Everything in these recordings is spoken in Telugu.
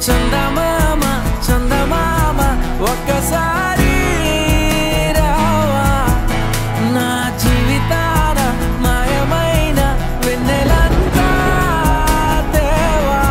చందమామ చందమామ ఒక్కసారి రావా. నా జీవితాన మాయమైన వెన్నెలంతా తేవా.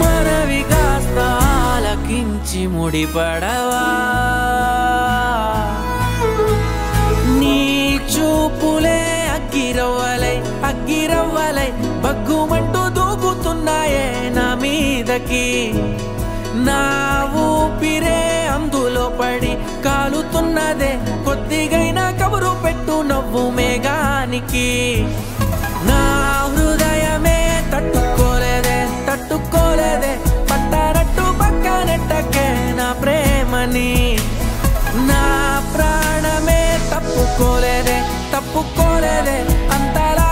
మనవి కాస్త ఆలకించి ముడిపడవా. నీ చూపులే అగ్గిరవ్వలై అగ్గిరవ్వలై బగ్గుమంటూ మీదకి నా ఊపిరే అందులో పడి కాలుతున్నదే. కొద్దిగైనా కబురు పెట్టు నవ్వు మేఘానికి. నా హృదయమే తట్టుకోలేదే తట్టుకోలేదే. పట్టారట్టు పక్కనెట్టకే నా ప్రేమని. నా ప్రాణమే తప్పుకోలేదే తప్పుకోలేదే. అంతలాగా